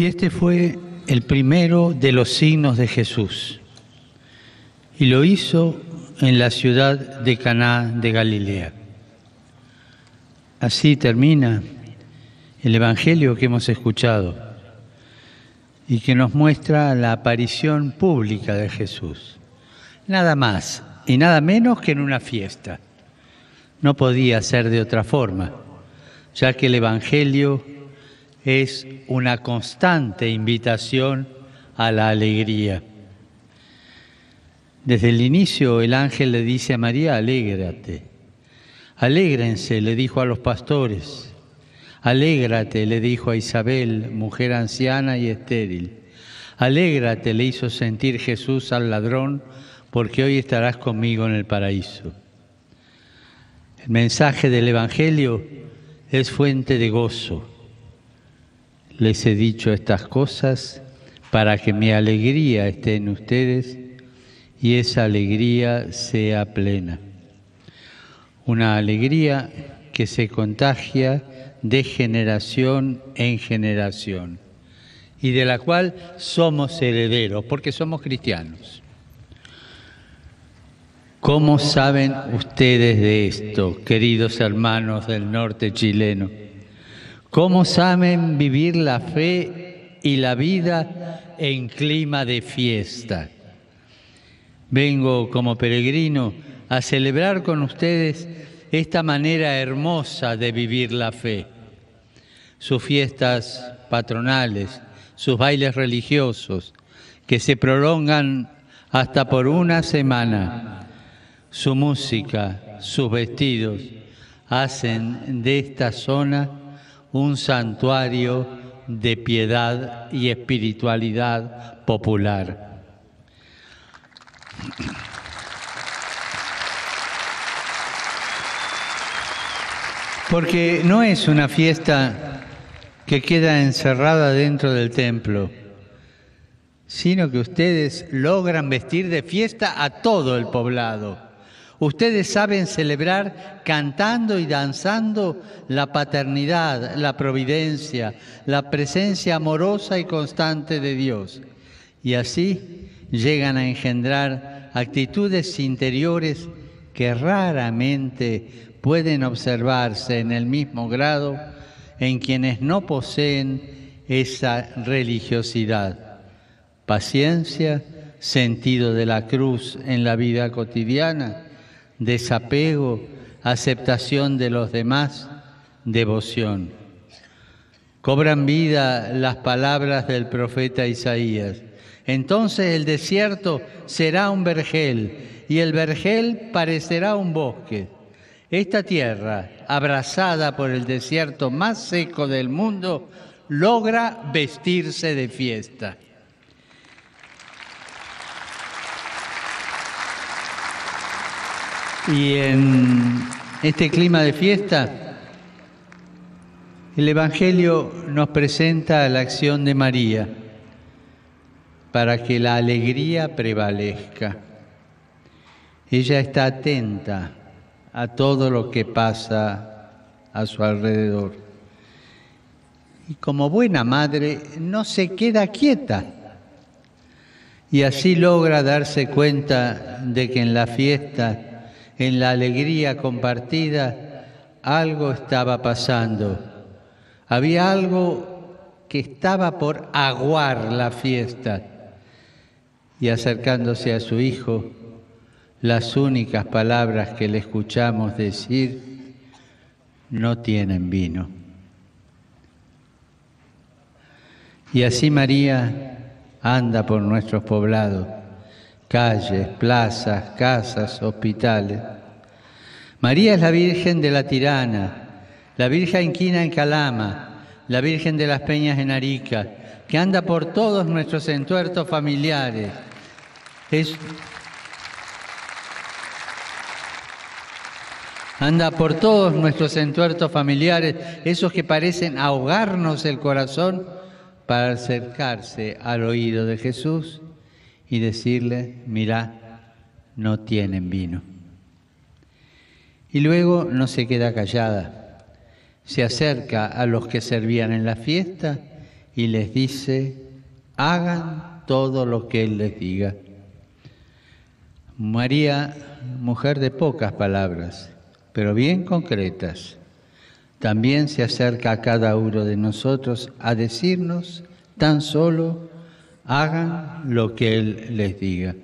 Y este fue el primero de los signos de Jesús. Y lo hizo en la ciudad de Caná de Galilea. Así termina el evangelio que hemos escuchado y que nos muestra la aparición pública de Jesús. Nada más y nada menos que en una fiesta. No podía ser de otra forma, ya que el evangelio es una constante invitación a la alegría. Desde el inicio el ángel le dice a María, alégrate. Alégrense, le dijo a los pastores. Alégrate, le dijo a Isabel, mujer anciana y estéril. Alégrate, le hizo sentir Jesús al ladrón, porque hoy estarás conmigo en el paraíso. El mensaje del Evangelio es fuente de gozo. Les he dicho estas cosas para que mi alegría esté en ustedes y esa alegría sea plena. Una alegría que se contagia de generación en generación y de la cual somos herederos, porque somos cristianos. ¿Cómo saben ustedes de esto, queridos hermanos del norte chileno? ¿Cómo saben vivir la fe y la vida en clima de fiesta? Vengo como peregrino a celebrar con ustedes esta manera hermosa de vivir la fe. Sus fiestas patronales, sus bailes religiosos, que se prolongan hasta por una semana, su música, sus vestidos, hacen de esta zona un santuario de piedad y espiritualidad popular. Porque no es una fiesta que queda encerrada dentro del templo, sino que ustedes logran vestir de fiesta a todo el poblado. Ustedes saben celebrar cantando y danzando la paternidad, la providencia, la presencia amorosa y constante de Dios. Y así llegan a engendrar actitudes interiores que raramente pueden observarse en el mismo grado en quienes no poseen esa religiosidad. Paciencia, sentido de la cruz en la vida cotidiana, desapego, aceptación de los demás, devoción. Cobran vida las palabras del profeta Isaías. Entonces el desierto será un vergel y el vergel parecerá un bosque. Esta tierra, abrazada por el desierto más seco del mundo, logra vestirse de fiesta. Y en este clima de fiesta, el Evangelio nos presenta la acción de María para que la alegría prevalezca. Ella está atenta a todo lo que pasa a su alrededor. Y como buena madre no se queda quieta y así logra darse cuenta de que en la fiesta, en la alegría compartida, algo estaba pasando. Había algo que estaba por aguar la fiesta. Y acercándose a su hijo, las únicas palabras que le escuchamos decir no tienen vino. Y así María anda por nuestros poblados, calles, plazas, casas, hospitales. María es la Virgen de la Tirana, la Virgen Inquina en Calama, la Virgen de las Peñas en Arica, que anda por todos nuestros entuertos familiares. Es anda por todos nuestros entuertos familiares, esos que parecen ahogarnos el corazón, para acercarse al oído de Jesús y decirle, mira, no tienen vino. Y luego no se queda callada, se acerca a los que servían en la fiesta y les dice, hagan todo lo que Él les diga. María, mujer de pocas palabras, pero bien concretas, también se acerca a cada uno de nosotros a decirnos tan solo, hagan lo que Él les diga.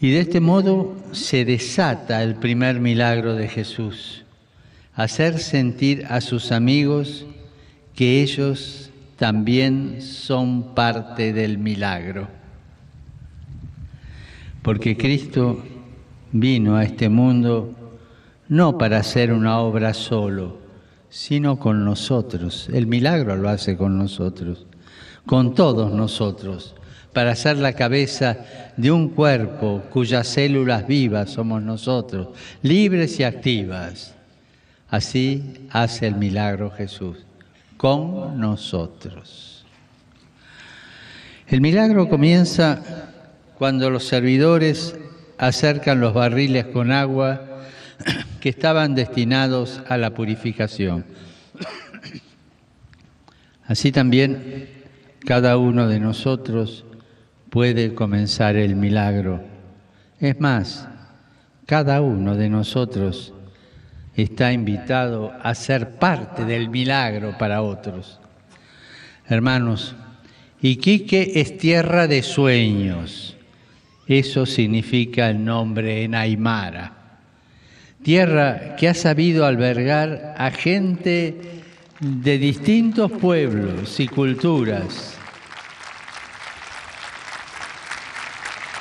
Y de este modo se desata el primer milagro de Jesús, hacer sentir a sus amigos que ellos también son parte del milagro. Porque Cristo vino a este mundo no para hacer una obra solo, sino con nosotros. El milagro lo hace con nosotros, con todos nosotros, para ser la cabeza de un cuerpo cuyas células vivas somos nosotros, libres y activas. Así hace el milagro Jesús, con nosotros. El milagro comienza cuando los servidores acercan los barriles con agua que estaban destinados a la purificación. Así también cada uno de nosotros puede comenzar el milagro. Es más, cada uno de nosotros está invitado a ser parte del milagro para otros. Hermanos, Iquique es tierra de sueños. Eso significa el nombre en Aymara. Tierra que ha sabido albergar a gente de distintos pueblos y culturas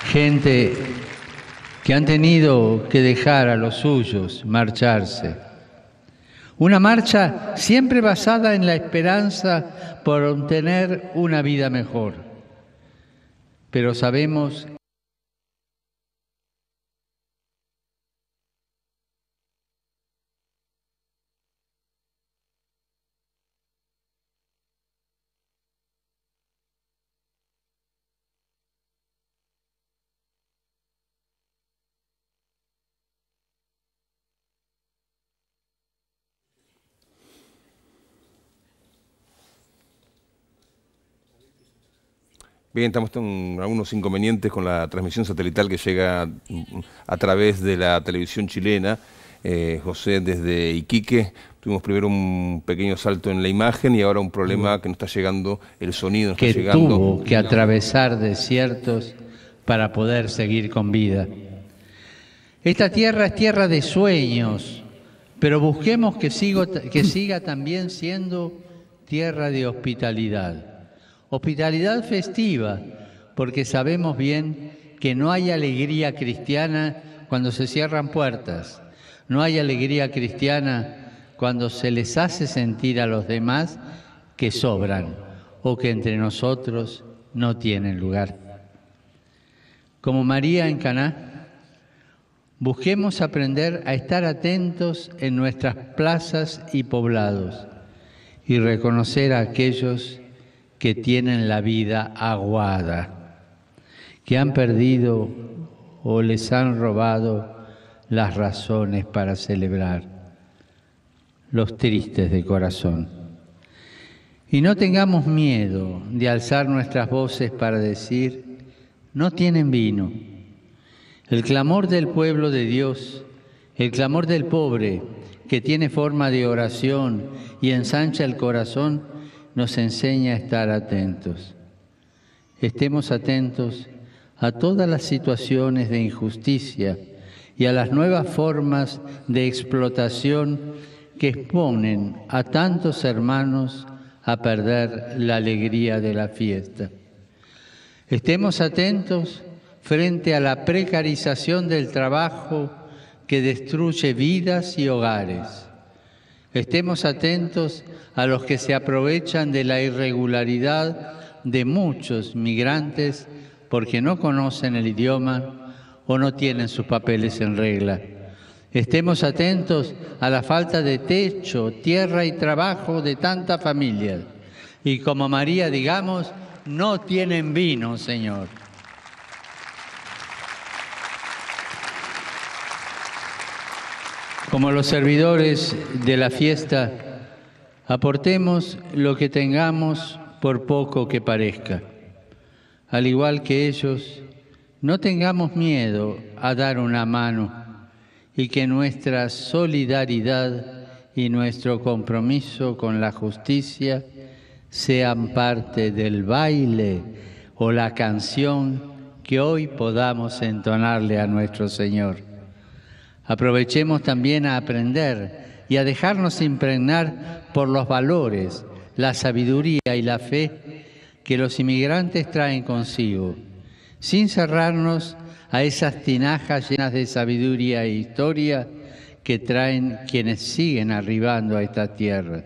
gente que han tenido que dejar a los suyos marcharse. Una marcha siempre basada en la esperanza por obtener una vida mejor. Pero sabemos Bien, estamos con algunos inconvenientes con la transmisión satelital que llega a través de la televisión chilena. Eh, José, desde Iquique, tuvimos primero un pequeño salto en la imagen y ahora un problema que no está llegando el sonido. que tuvo que atravesar desiertos para poder seguir con vida. Esta tierra es tierra de sueños, pero busquemos que, que siga también siendo tierra de hospitalidad. Hospitalidad festiva, porque sabemos bien que no hay alegría cristiana cuando se cierran puertas, no hay alegría cristiana cuando se les hace sentir a los demás que sobran o que entre nosotros no tienen lugar. Como María en Caná, busquemos aprender a estar atentos en nuestras plazas y poblados y reconocer a aquellos que tienen la vida aguada, que han perdido o les han robado las razones para celebrar, los tristes de corazón. Y no tengamos miedo de alzar nuestras voces para decir, no tienen vino. El clamor del pueblo de Dios, el clamor del pobre, que tiene forma de oración y ensancha el corazón, nos enseña a estar atentos. Estemos atentos a todas las situaciones de injusticia y a las nuevas formas de explotación que exponen a tantos hermanos a perder la alegría de la fiesta. Estemos atentos frente a la precarización del trabajo que destruye vidas y hogares Estemos atentos a los que se aprovechan de la irregularidad de muchos migrantes porque no conocen el idioma o no tienen sus papeles en regla. Estemos atentos a la falta de techo, tierra y trabajo de tantas familias. Y como María digamos, no tienen vino, Señor. Como los servidores de la fiesta, Aportemos lo que tengamos por poco que parezca. Al igual que ellos, no tengamos miedo a dar una mano y que nuestra solidaridad y nuestro compromiso con la justicia sean parte del baile o la canción que hoy podamos entonarle a nuestro Señor. Aprovechemos también a aprender y a dejarnos impregnar por los valores, la sabiduría y la fe que los inmigrantes traen consigo, sin cerrarnos a esas tinajas llenas de sabiduría e historia que traen quienes siguen arribando a esta tierra.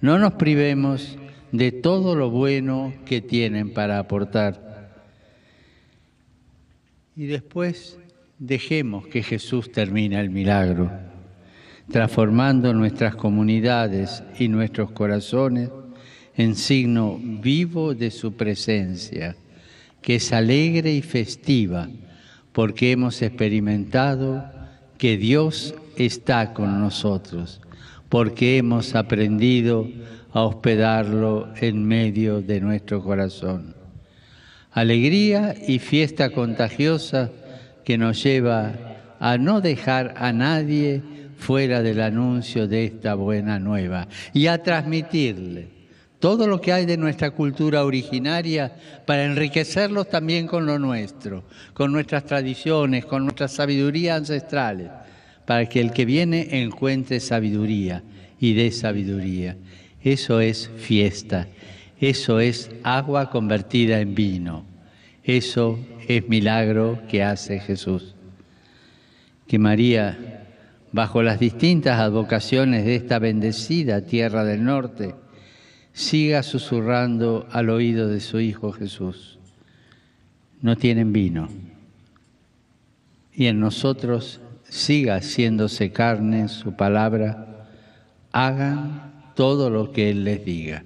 No nos privemos de todo lo bueno que tienen para aportar. Y después dejemos que Jesús termine el milagro, transformando nuestras comunidades y nuestros corazones en signo vivo de su presencia, que es alegre y festiva, porque hemos experimentado que Dios está con nosotros, porque hemos aprendido a hospedarlo en medio de nuestro corazón. Alegría y fiesta contagiosa que nos lleva a no dejar a nadie fuera del anuncio de esta buena nueva y a transmitirle todo lo que hay de nuestra cultura originaria para enriquecerlos también con lo nuestro, con nuestras tradiciones, con nuestra sabiduría ancestrales, para que el que viene encuentre sabiduría y dé sabiduría. Eso es fiesta, eso es agua convertida en vino, eso es milagro que hace Jesús. Que María, bajo las distintas advocaciones de esta bendecida tierra del norte, siga susurrando al oído de su Hijo Jesús. No tienen vino. Y en nosotros siga haciéndose carne su palabra. Hagan todo lo que Él les diga.